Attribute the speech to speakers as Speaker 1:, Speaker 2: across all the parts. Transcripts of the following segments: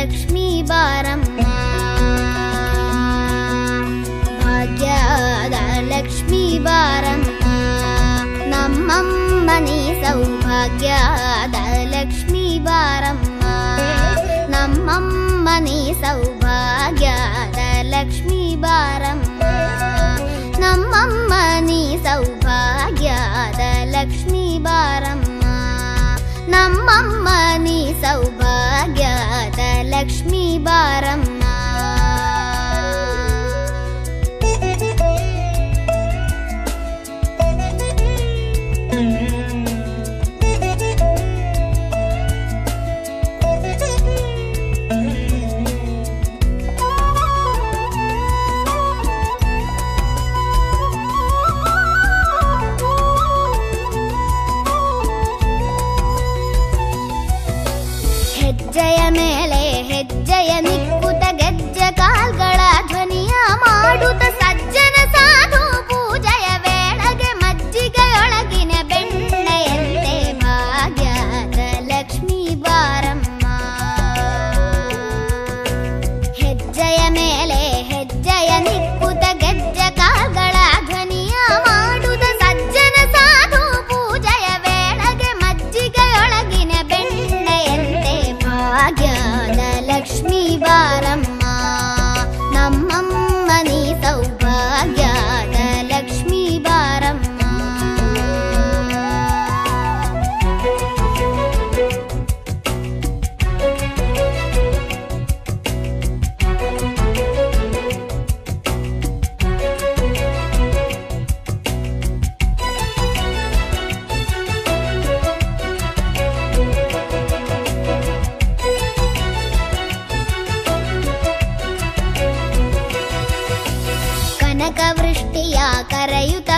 Speaker 1: लक्ष्मी बारं भाग्यादलक्ष्मी बारम् मा नम सौभाग्यादलक्ष्मी बारम्मा न मम् मनी सौभाग्यादलक्ष्मी बारं नमम् मनी सौभाग्यादलक्ष्मी बारम्मा नमौभाग्य లక్ష్మీ బారమ్మ ಜಯ ಮೇಲೆ ನಿಕ್ಕುತ ಗೆಜ್ಜೆ ಕಾಲ್ಗಳ ಧ್ವನಿಯ ಮಾಡುತ್ತ कनक वृष्टिया करयुत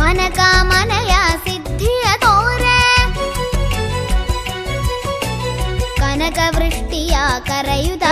Speaker 1: मनका मनया सिद्धि कनक करयुत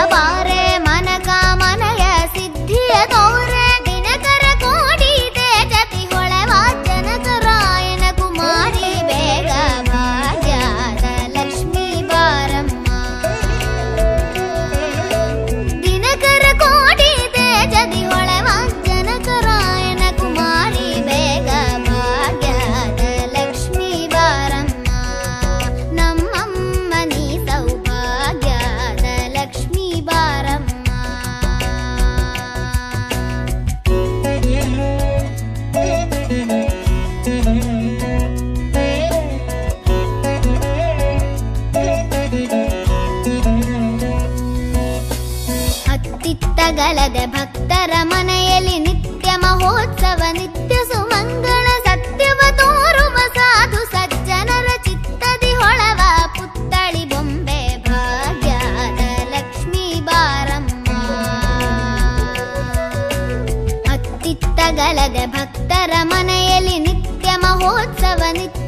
Speaker 1: ತಗಲದೆ ಭಕ್ತರ ಮನೆಯಲ್ಲಿ ನಿತ್ಯ ಮಹೋತ್ಸವ ನಿತ್ಯ ಸುಮಂಗಳ ಸತ್ಯವ ತೋರುವ ಸಾಧು ಸಜ್ಜನರ ಚಿತ್ತದಿ ಹೊಳವ ಪುತ್ತಳಿ ಬೊಂಬೆ ಭಾಗ್ಯದ ಲಕ್ಷ್ಮೀ ಬಾರಮ್ಮ ಅತ್ತಿತ್ತಗಲದೆ ಭಕ್ತರ ಮನೆಯಲ್ಲಿ ನಿತ್ಯ ಮಹೋತ್ಸವ ನಿತ್ಯ